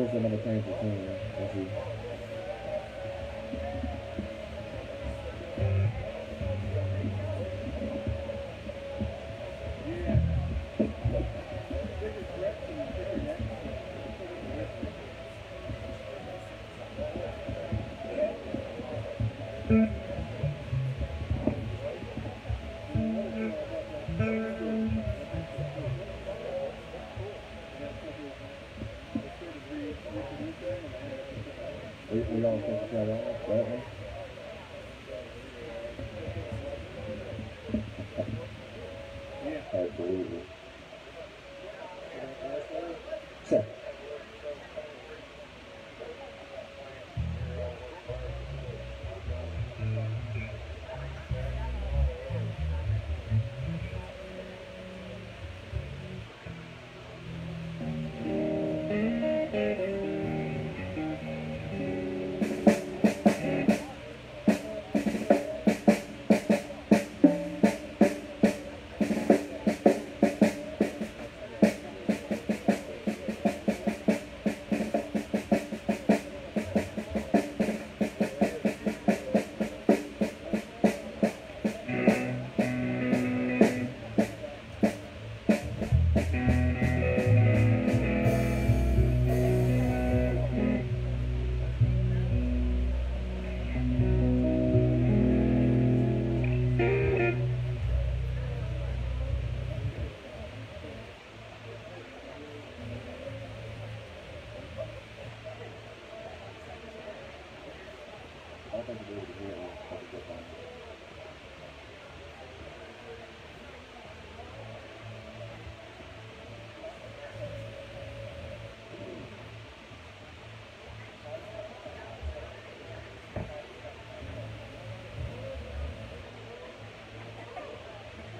Especially another it comes to singing.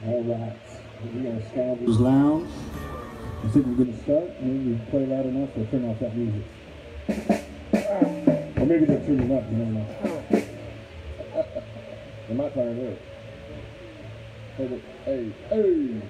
All right. We are Scoundrels Lounge. I think we're going to start. Maybe we play loud enough. They'll turn off that music. or maybe they're turning up. You don't know. Oh. they might turn it. Hey, hey.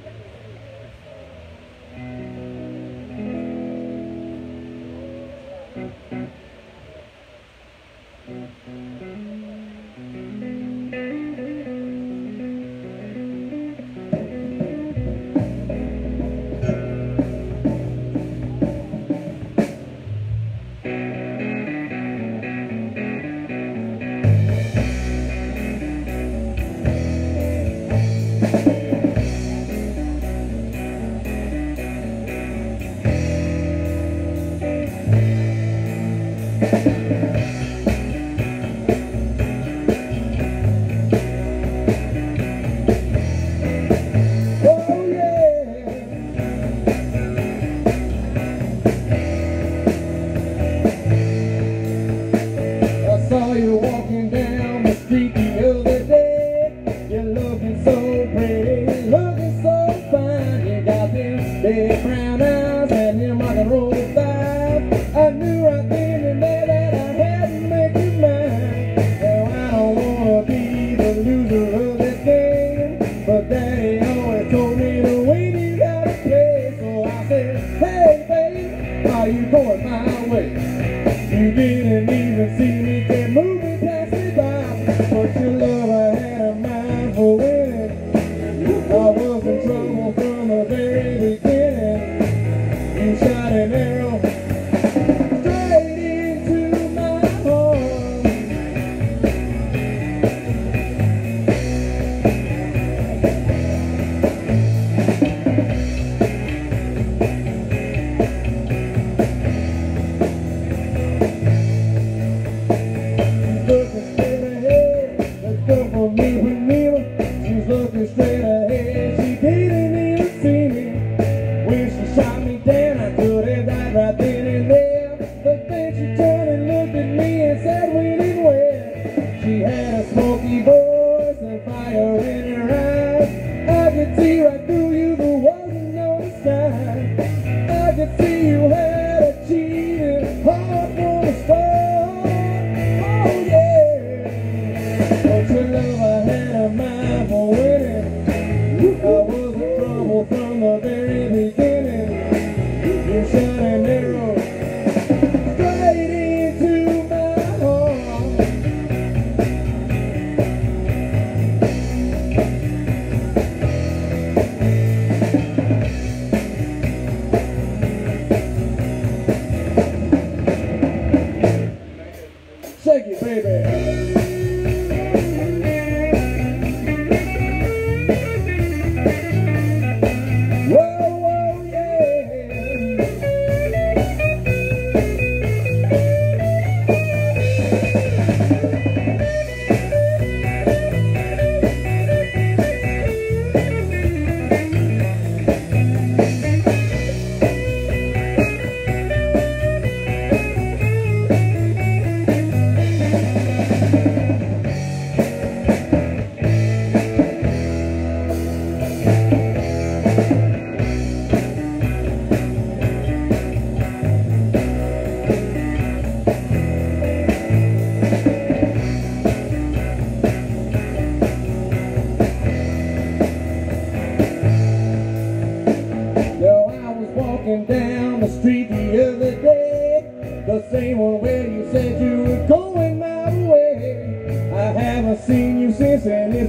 Seen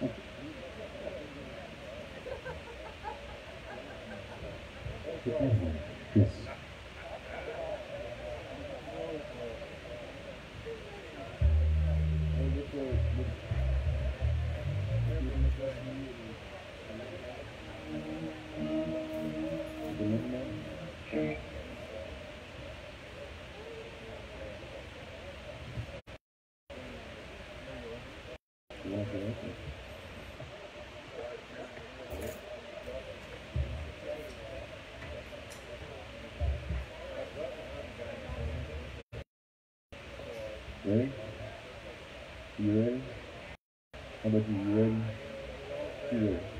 Yes. Ready? You ready? How about you? You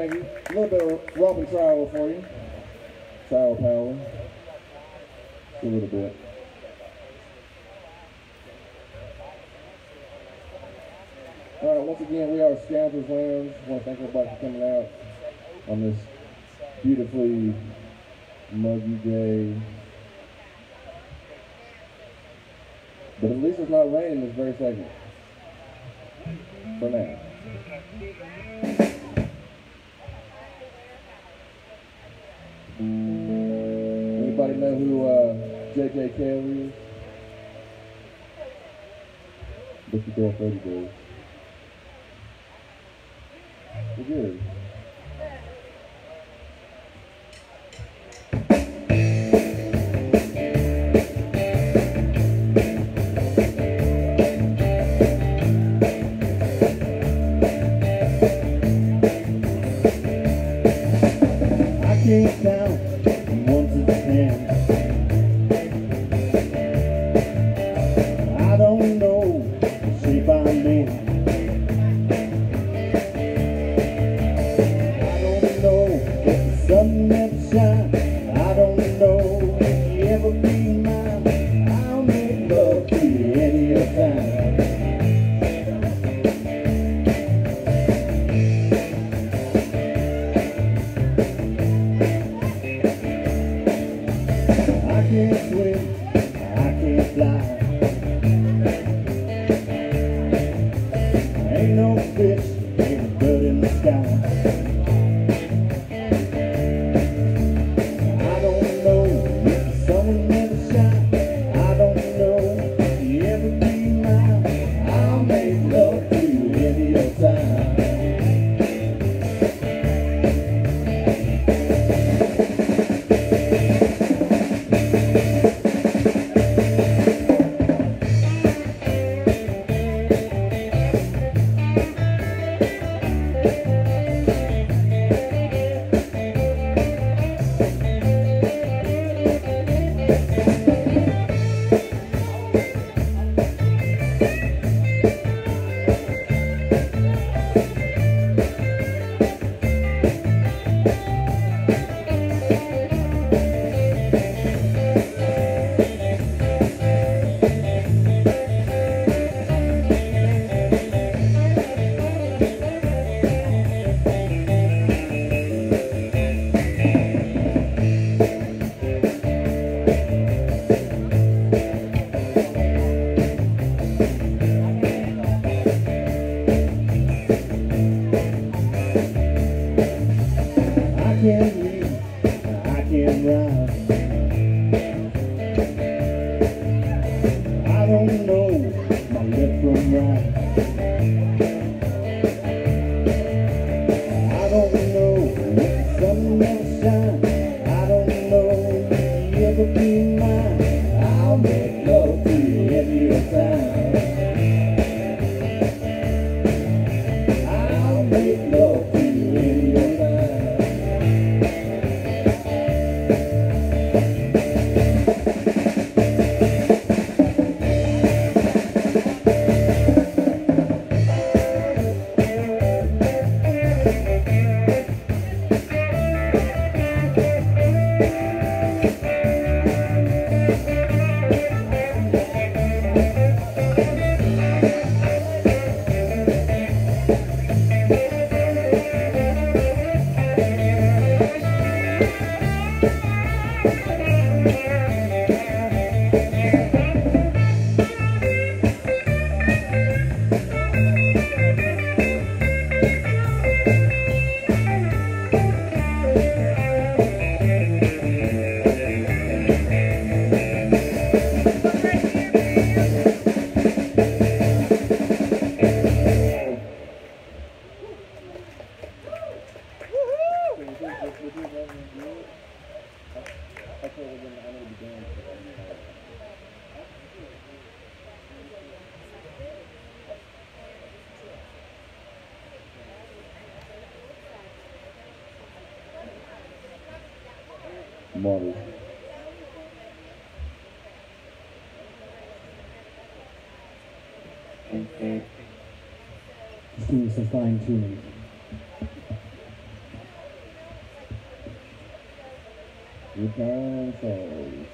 thank you. A little bit of Robin Trower for you. Trower power. A little bit. All right, once again, we are Scoundrels Lounge. I want to thank everybody for coming out on this beautifully muggy day. But at least it's not raining this very second. For now. Anybody know who uh, J.J. Kelly is? Look What's your girlfriend doing? It is. model. Let's do some fine tuning. Return souls.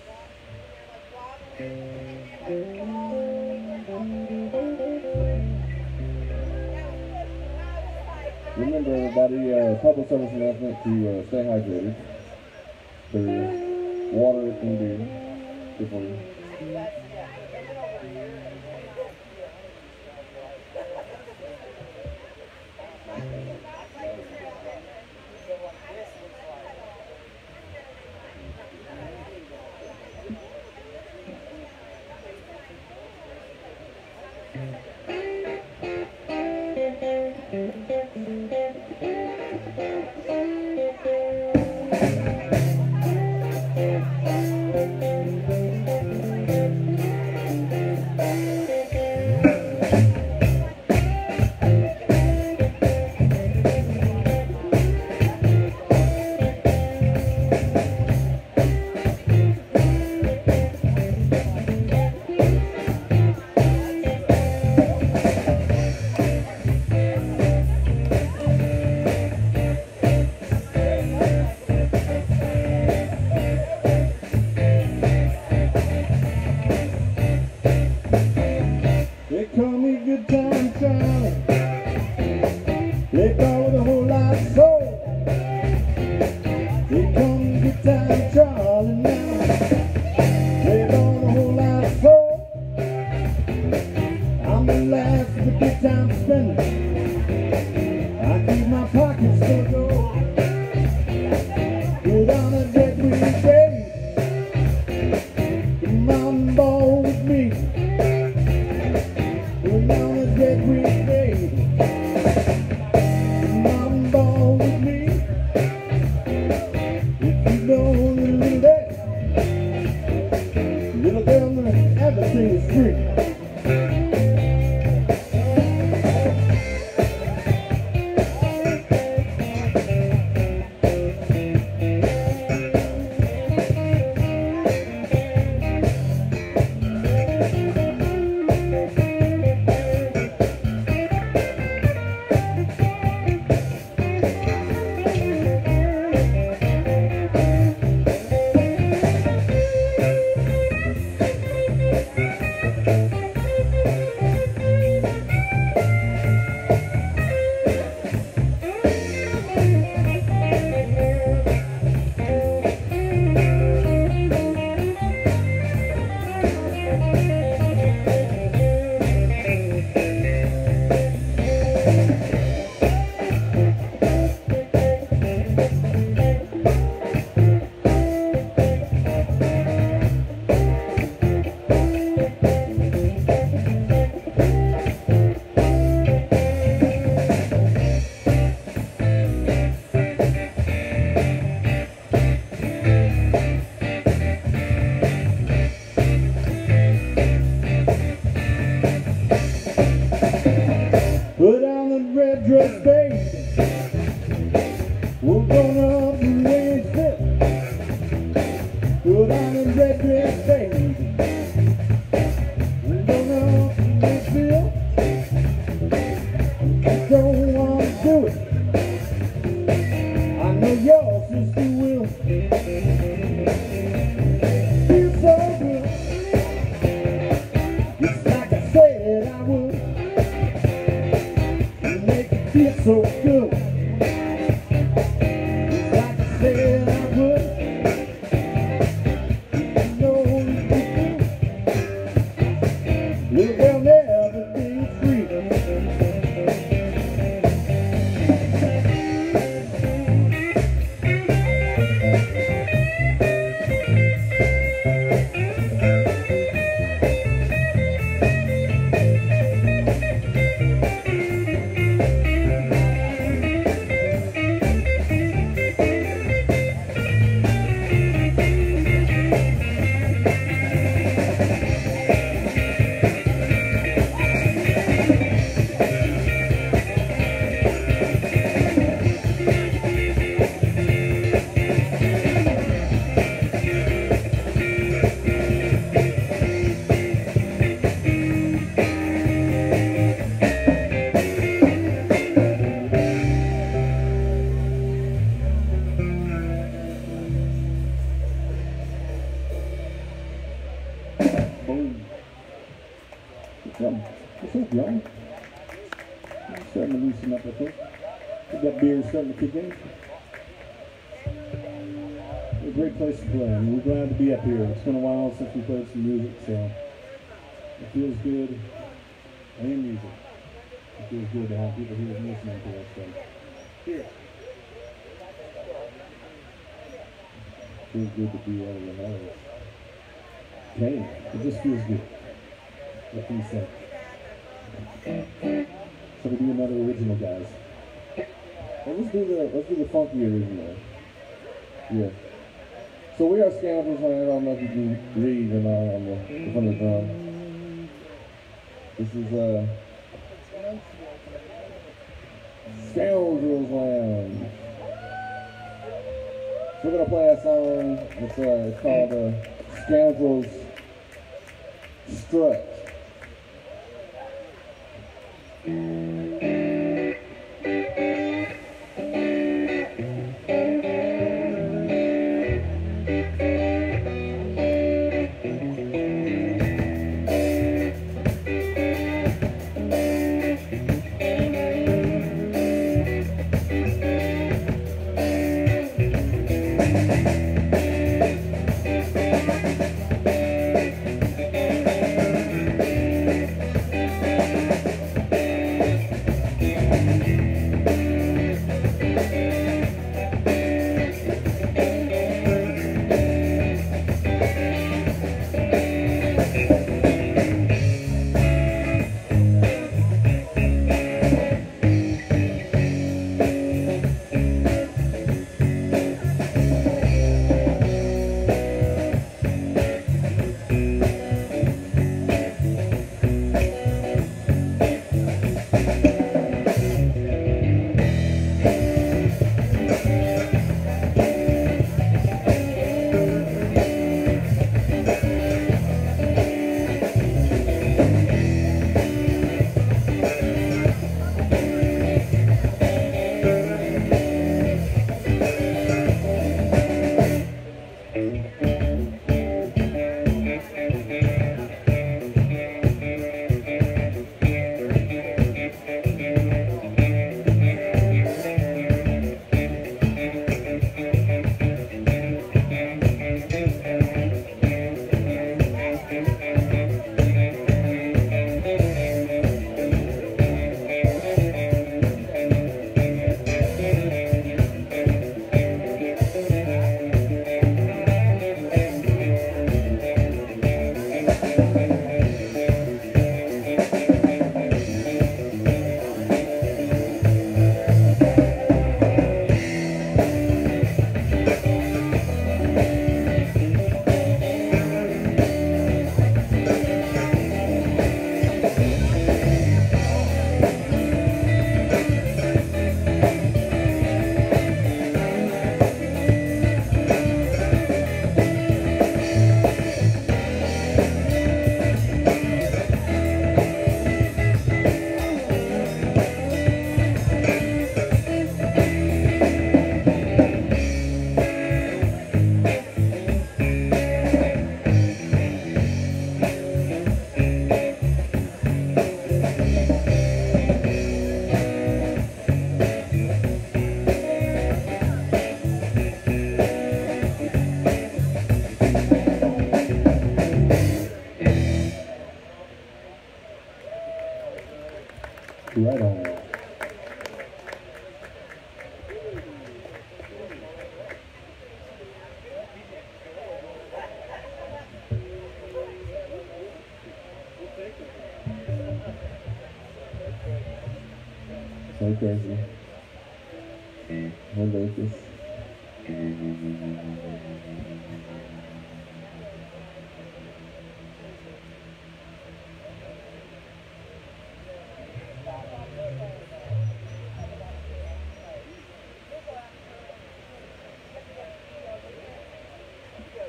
Remember everybody, uh, public service announcement to uh, stay hydrated. There's water and beer. Good good. And music. It feels good to have people here listening to us. So. Here. Feels good to be able of the this. Hey, it just feels good. What can you say? So we do another original, guys. Well, let's do the let's do the funky original. Yeah. So we are scoundrels, and I don't know if you can read or not on the, of the drum. This is a Scoundrels Lounge. So we're gonna play a song. It's uh, it's called uh, Scoundrels Strut.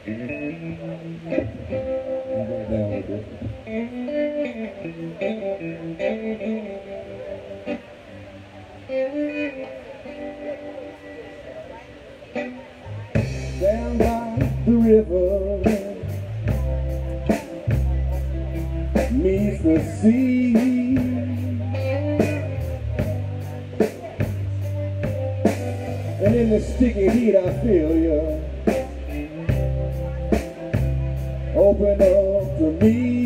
Down by the river meets the sea. And in the sticky heat I feel you open up for me.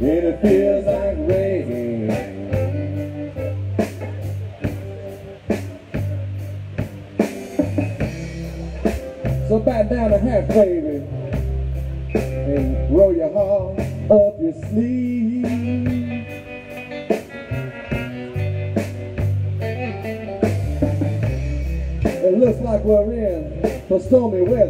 and it feels like rain. So back down the hat, baby, and roll your heart up your sleeve. It looks like we're in for stormy weather.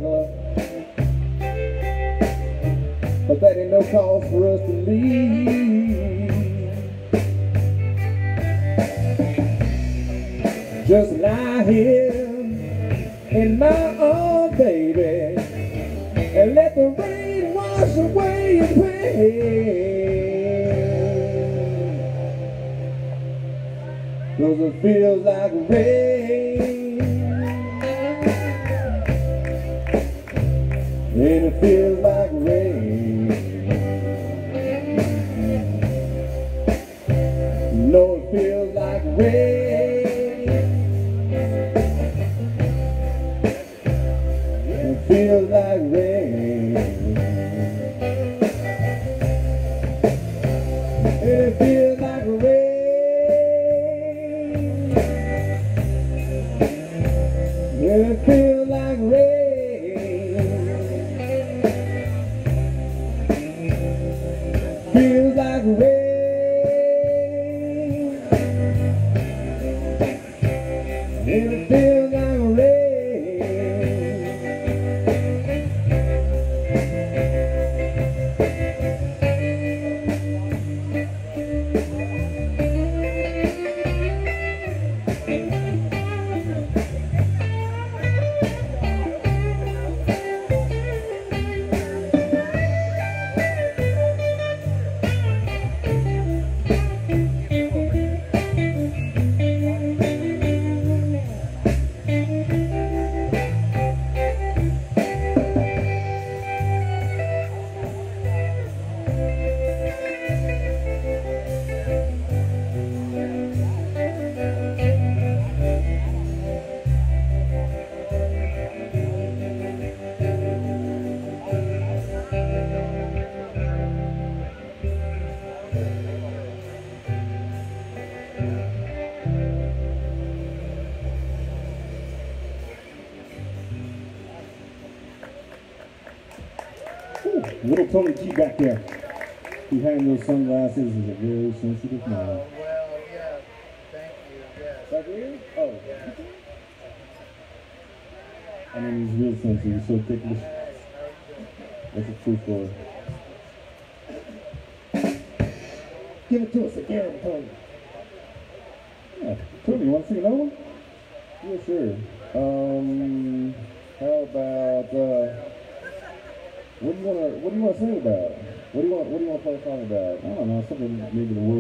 Little Tony G back there. Behind those sunglasses is a very sensitive man. Oh, well, yeah. Thank you. Yes. Back here? Oh. Yeah. I mean, he's real sensitive. so ticklish. That's a true story. Give it to us again, something that maybe the world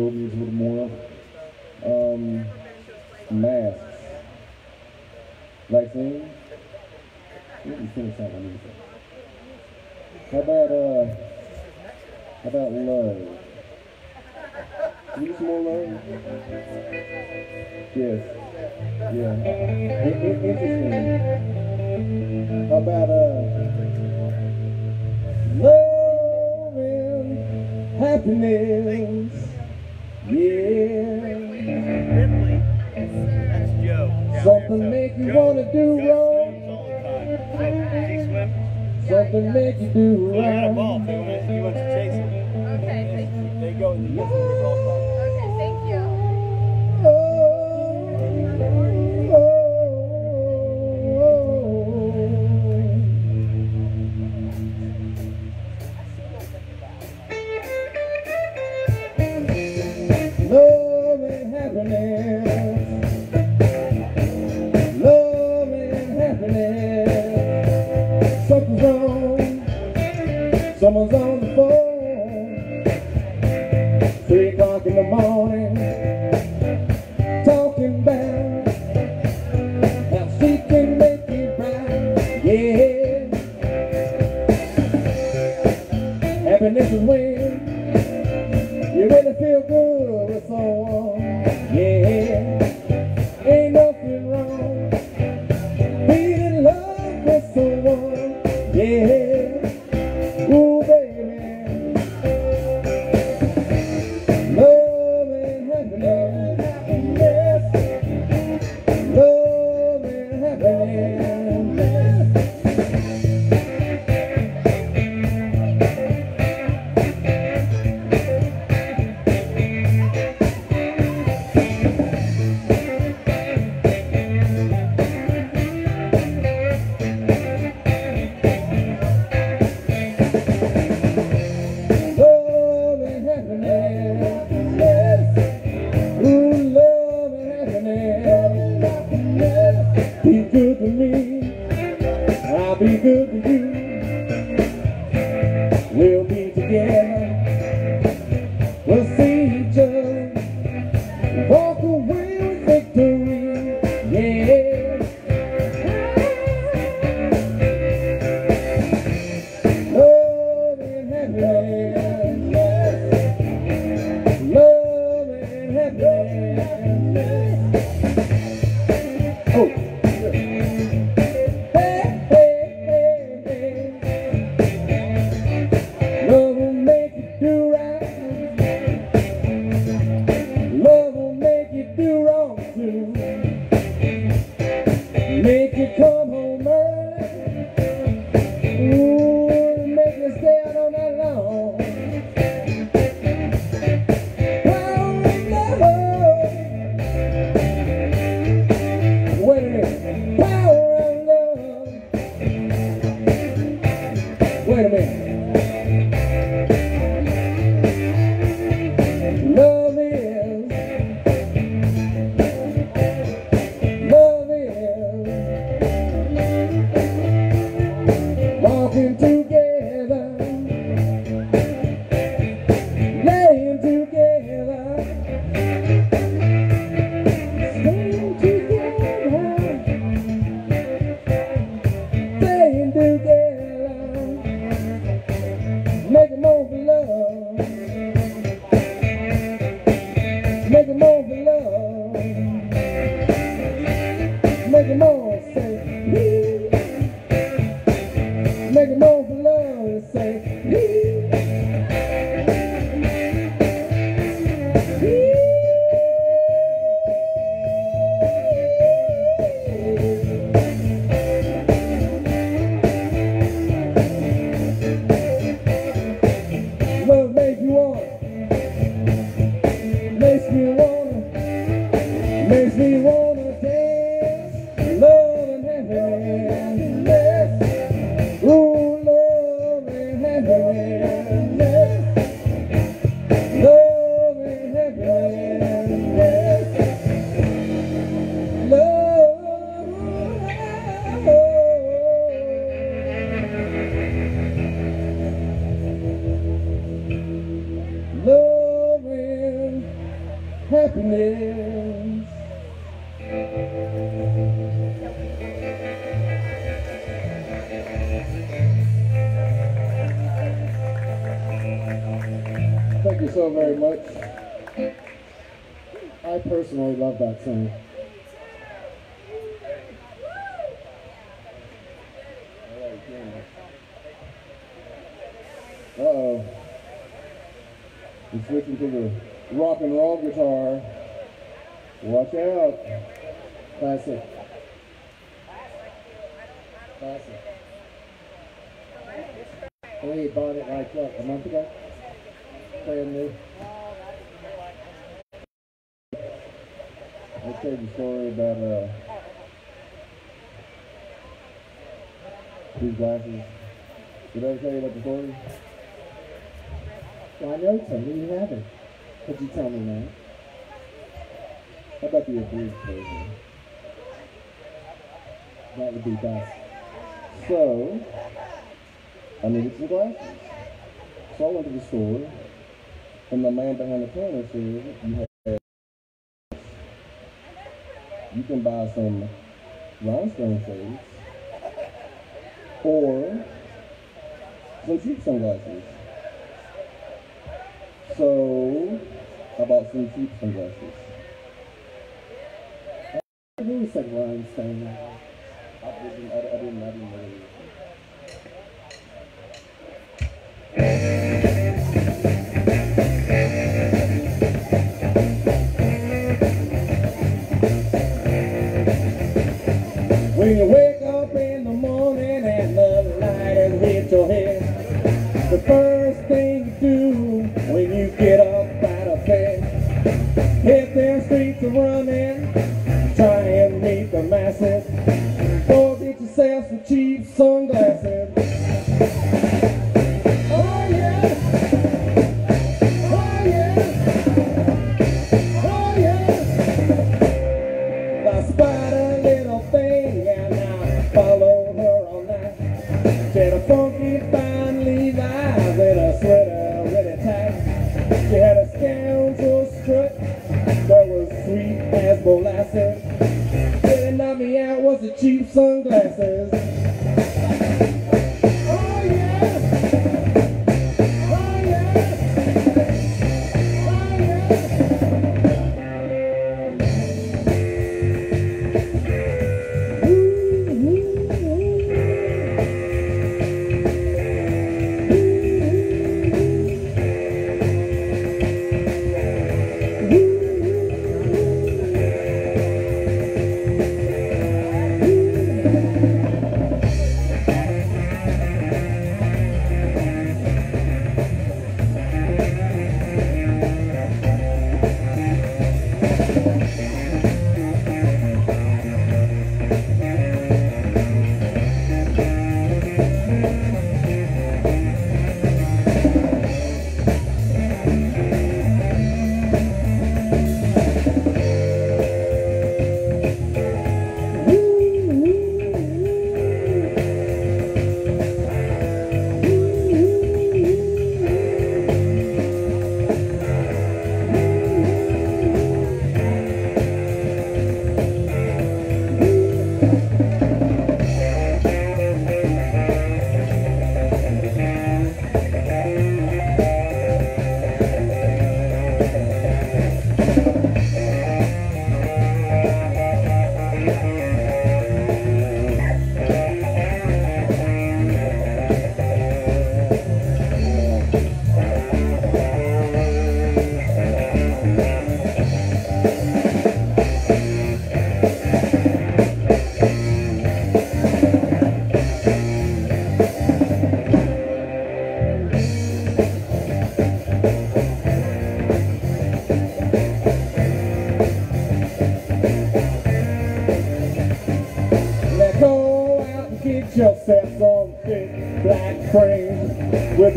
glasses. Did I tell you about the story? Well, I know some, you haven't. Could you tell me now? How about the abridged version? That would be best. So, I needed some glasses. So I went to the store, and the man behind the counter said, you have you can buy some rhinestone shades or some cheap sunglasses. So I bought some cheap sunglasses. I really said rhinestone. I didn't, I, I didn't, I didn't really.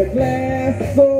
the glass.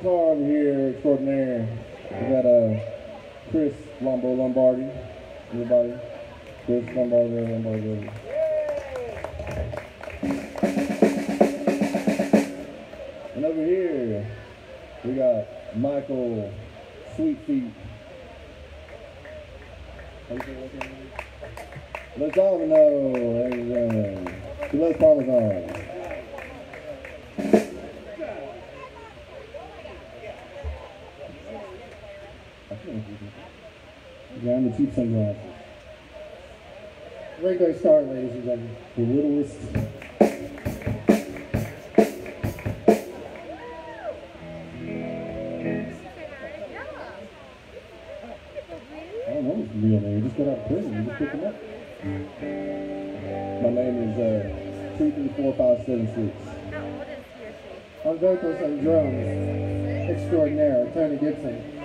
guitar here extraordinaire. We got uh, Chris Lombo Lombardi. Everybody. Chris Lombardi, Lombardi. And over here, we got Michael Sweet Feet. Let's all know, ladies and gentlemen. Let's Parmesan. around the two point line. Ringo Starr, ladies and gentlemen, the littlest real name. You just got out of prison. You just pick them up. My name is uh, two three four five seven six. On vocals and drums, extraordinaire Tony Gibson.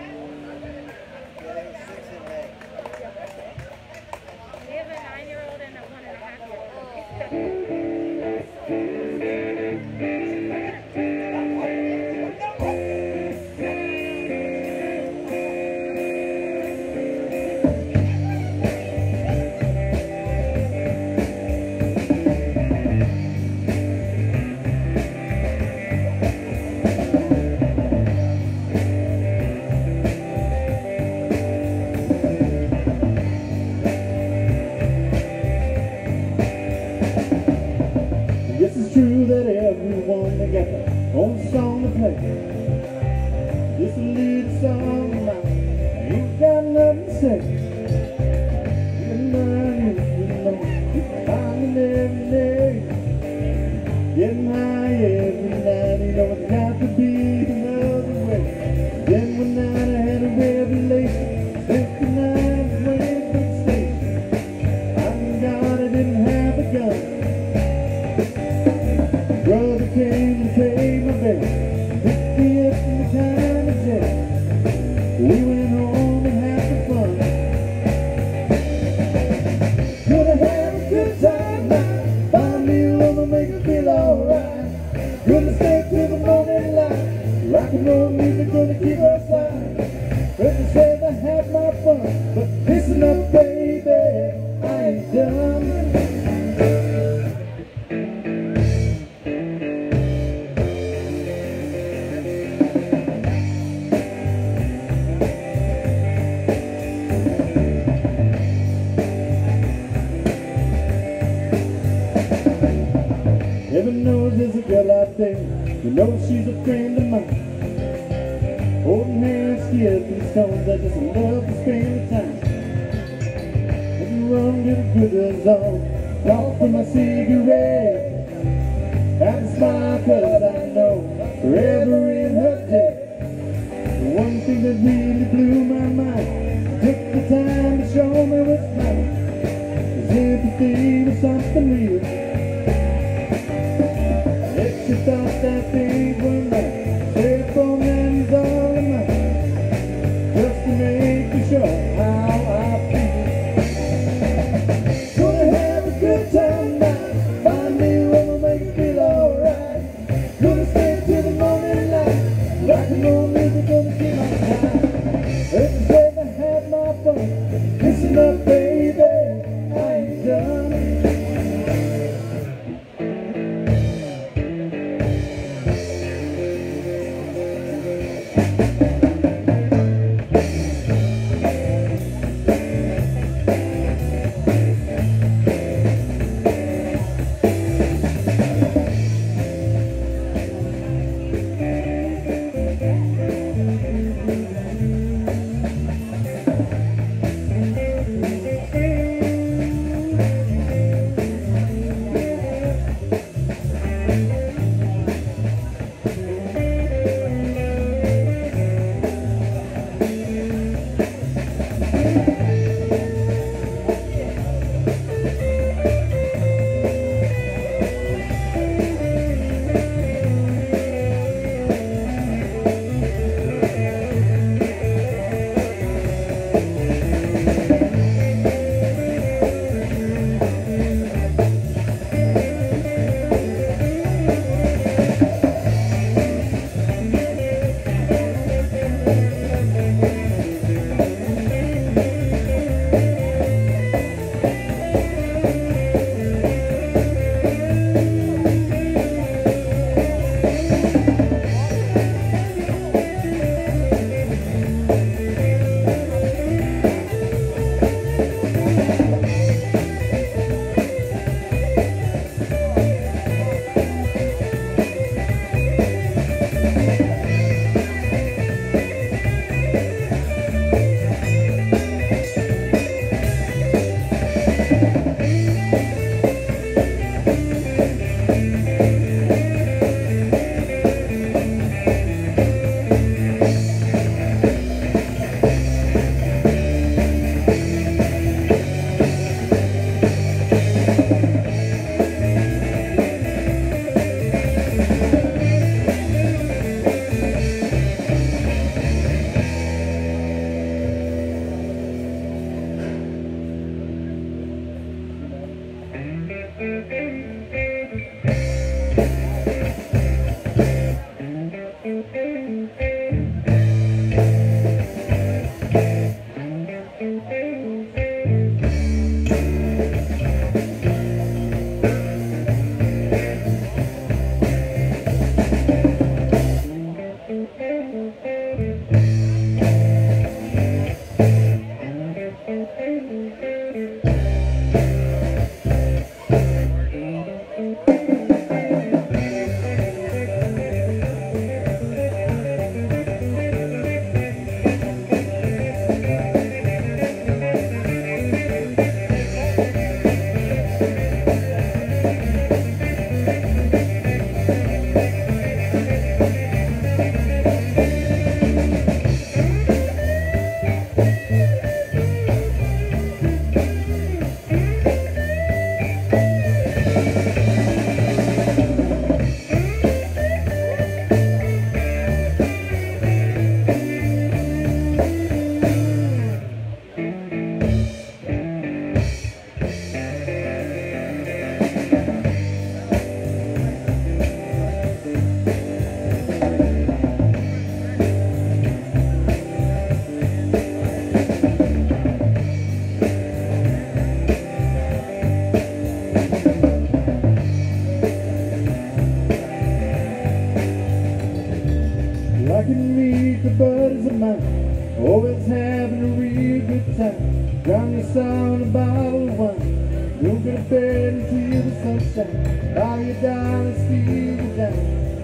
Can meet the buddies of mine, always oh, having a real good time. Drown your sound a bottle of wine, don't go to bed until the sunshine. Lie you down and steal you down.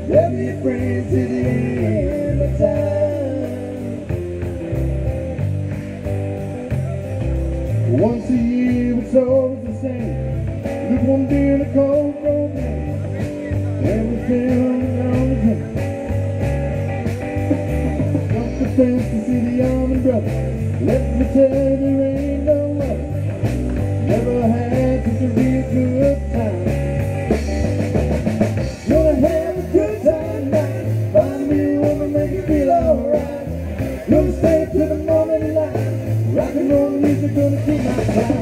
They'll be friends to the end of time. Once a year, it's always the same. Look one beer in a cold, cold day. Everything on to the Allman Brothers. Let me tell you, there ain't no other. Never had such a real good time. Gonna have a good time tonight. Find me a woman, make you feel alright. Gonna stay till the morning light. Rock and roll music, gonna keep my time.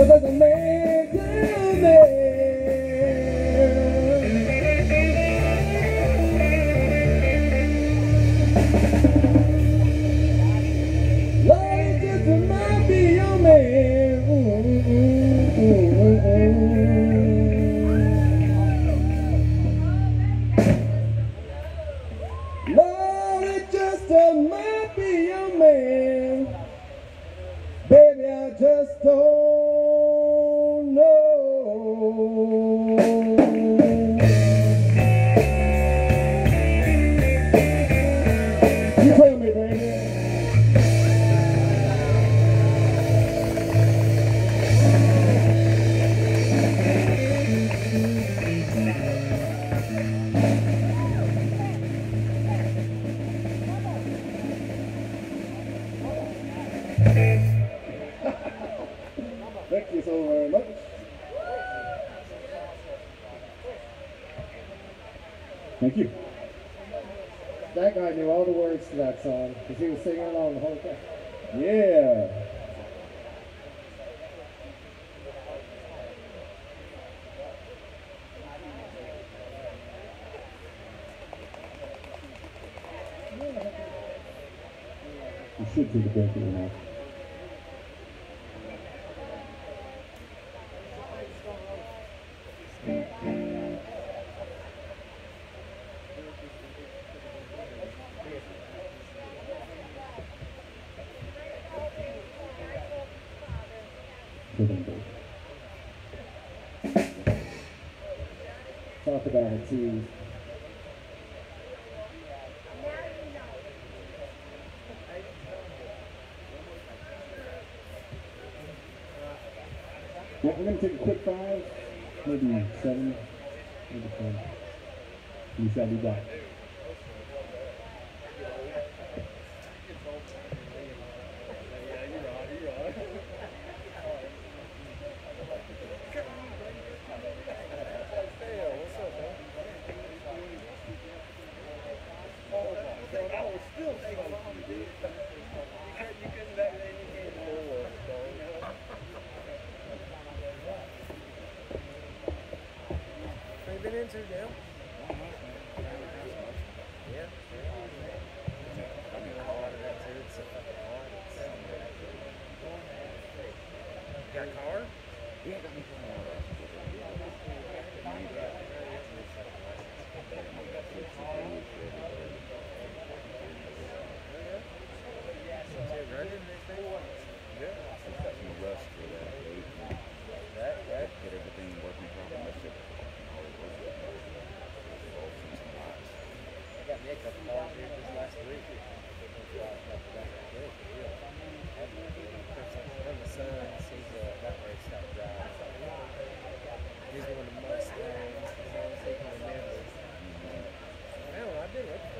Gracias. You should take a break in your mouth. Taking a break. Talk about it too. We're gonna take a quick five, maybe seven, maybe ten. We shall be back. What you been into, Dale? Yeah. Got a car? Right, I got me a couple cars here just last week. From the Suns, he's uh, about ready to stop driving. He's one of the Mustangs. He's on taking a member. I don't know, I've been looking for